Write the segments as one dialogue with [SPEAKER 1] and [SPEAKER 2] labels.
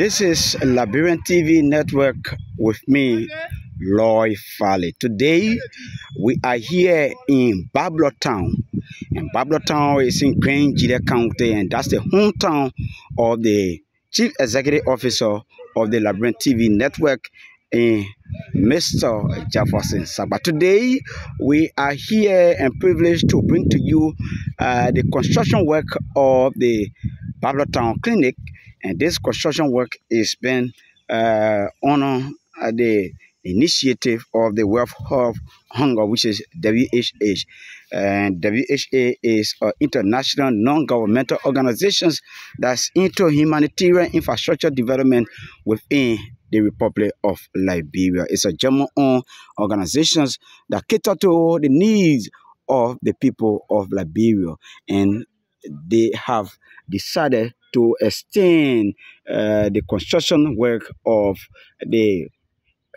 [SPEAKER 1] This is Liberian TV Network with me, Lloyd Farley. Today, we are here in Bargblor Town. And Bargblor Town is in Grand Gedeh County, and that's the hometown of the Chief Executive Officer of the Liberian TV Network, in Mr. Jefferson Saba. Today, we are here and privileged to bring to you uh, the construction work of the Bargblor Town Clinic and this construction work is being uh, on the initiative of the World of Hunger, which is WHH. And WHA is an international non-governmental organization that's into humanitarian infrastructure development within the Republic of Liberia. It's a German-owned organization that cater to the needs of the people of Liberia. And they have decided to extend uh, the construction work of the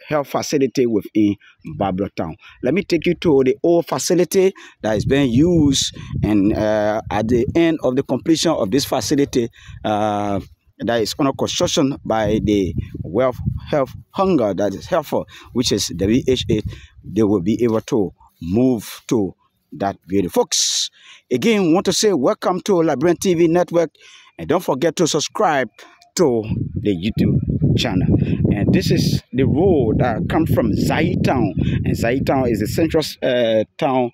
[SPEAKER 1] health facility within Bargblor Town. Let me take you to the old facility that is being used and uh, at the end of the completion of this facility uh, that is under construction by the Wealth Health Hunger that is helpful, which is WHA, they will be able to move to that building. Folks, again, want to say welcome to Liberian TV Network. And don't forget to subscribe to the YouTube channel. And this is the road that comes from Zai Town. And Zai Town is the central uh, town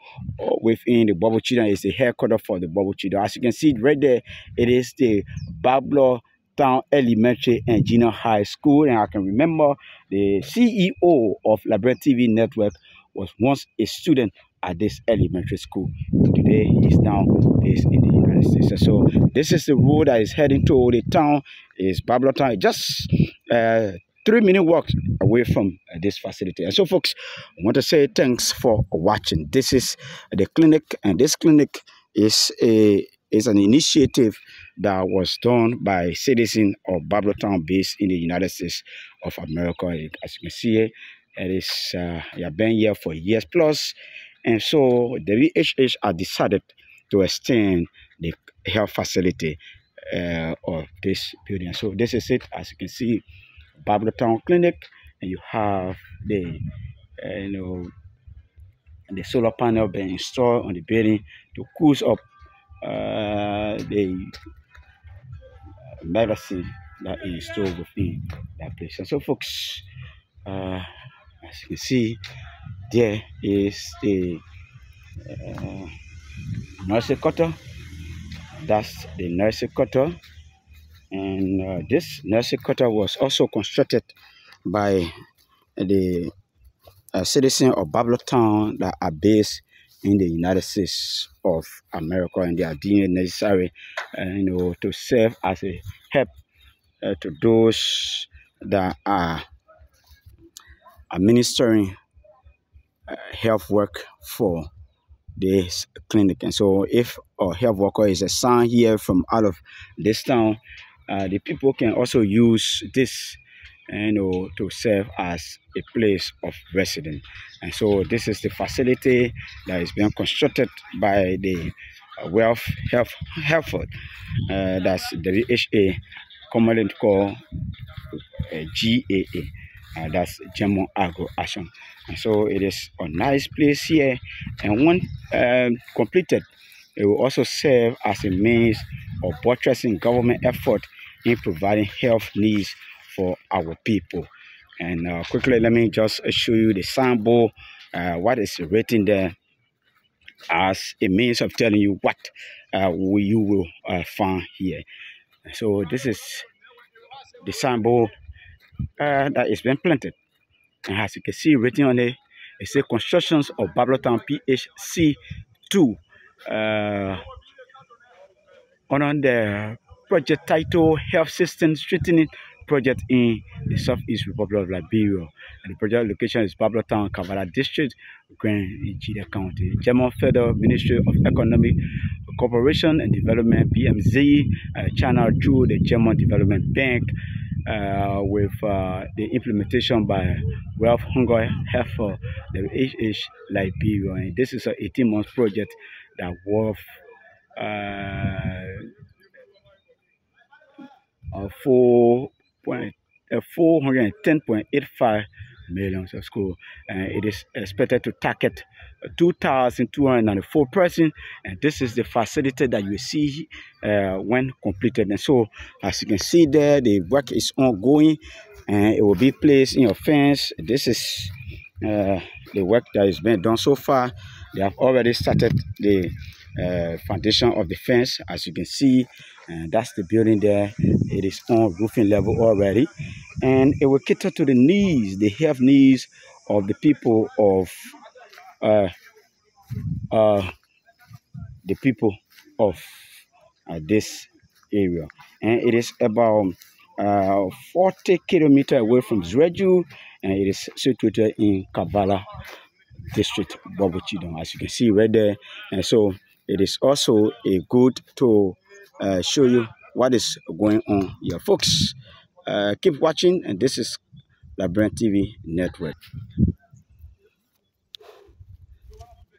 [SPEAKER 1] within the Bubble Children. It's the headquarters for the Bubble Children. As you can see right there, it is the Bargblor Town Elementary and Junior High School. And I can remember the CEO of Liberian TV Network was once a student at this elementary school. Today, he's now based in the United States. So this is the road that is heading to the town. Is Bargblor Town. Just uh, three minute walk away from uh, this facility. And so, folks, I want to say thanks for watching. This is the clinic, and this clinic is a is an initiative that was done by citizens of Bargblor Town based in the United States of America. As you can see, it is uh, have been here for years plus and so the VHH has decided to extend the health facility uh, of this building. So this is it, as you can see, Town Clinic, and you have the, uh, you know, the solar panel being installed on the building to cool up uh, the medicine that is stored within that place. And so, folks, uh, as you can see, there is the uh, nursery cutter. That's the nursery cutter. And uh, this nursery cutter was also constructed by the uh, citizens of Bargblor Town that are based in the United States of America, and they are it necessary, uh, you know, to serve as a help uh, to those that are administering health work for this clinic. And so if a health worker is assigned here from out of this town, uh, the people can also use this you know to serve as a place of residence and so this is the facility that is being constructed by the uh, wealth health health uh, that's the ha commonly called uh, gaa uh, that's German Agro Action. And so it is a nice place here. And when um, completed, it will also serve as a means of buttressing government effort in providing health needs for our people. And uh, quickly, let me just show you the sample, uh, what is written there as a means of telling you what uh, you will uh, find here. So this is the sample uh, that is being planted. And as you can see written on it, it says constructions of Bargblortown PHC2 uh, on the project title Health System Strengthening Project in the Southeast Republic of Liberia. And the project location is Bargblortown, Kavala District, Grand Gedeh County. German Federal Ministry of Economic Cooperation and Development, BMZ, uh, channel through the German Development Bank, uh, with uh, the implementation by World Hunger Health, the HH Liberia. And this is an 18-month project that worth uh, 4.410.85 millions of schools. And it is expected to target 2,204 persons. And this is the facility that you see uh, when completed. And so, as you can see there, the work is ongoing and it will be placed in your fence. This is uh, the work that has been done so far. They have already started the uh, foundation of the fence, as you can see and that's the building there. It is on roofing level already. And it will cater to the needs the health needs of the people of uh, uh, the people of uh, this area. And it is about uh, 40 kilometers away from Zwedru and it is situated in Kavala district Bobuchidon as you can see right there. And so it is also a good to uh, show you what is going on here. Folks uh, keep watching and this is Liberian TV network.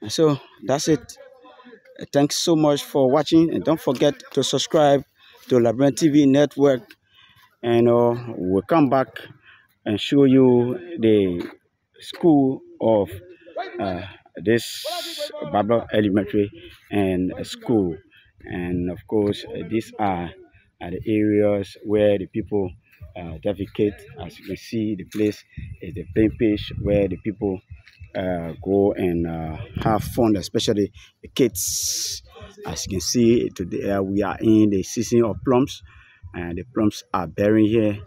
[SPEAKER 1] So that's it. Thanks so much for watching and don't forget to subscribe to Liberian TV network. And uh, we'll come back and show you the school of uh, this Bargblor Elementary and School. And of course, uh, these are, are the areas where the people uh, defecate. As you can see, the place is the plain where the people uh, go and uh, have fun, especially the kids. As you can see, today uh, we are in the season of plums, and the plums are bearing here.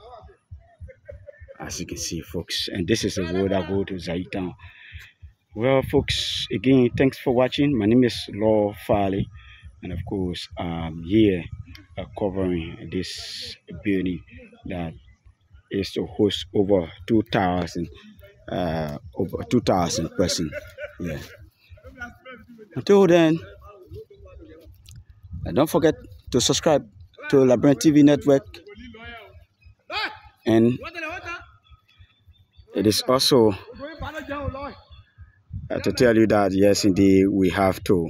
[SPEAKER 1] As you can see, folks, and this is the road that go to Zaitan. Well, folks, again, thanks for watching. My name is Law Farley, and of course, I'm here uh, covering this building that is to host over 2,000 uh, over 2,000 person. Yeah. Until then, and don't forget to subscribe to Liberian TV network and it is also uh, to tell you that yes, indeed, we have to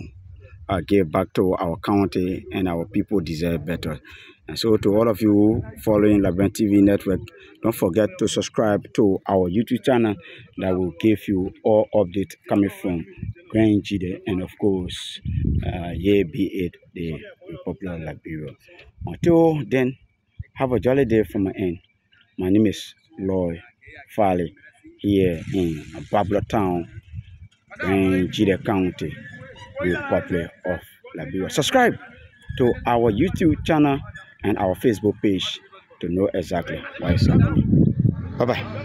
[SPEAKER 1] uh, give back to our county and our people deserve better. And so, to all of you following Liberian TV network, don't forget to subscribe to our YouTube channel that will give you all updates coming from Grand and, of course, uh, yeah, be it the popular Liberia. Until then, have a jolly day from my end. My name is Lloyd Farley here in Bargblor Town Gedeh County, Republic of Liberia. Subscribe to our YouTube channel and our Facebook page to know exactly what is happening. Bye bye.